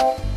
Bye.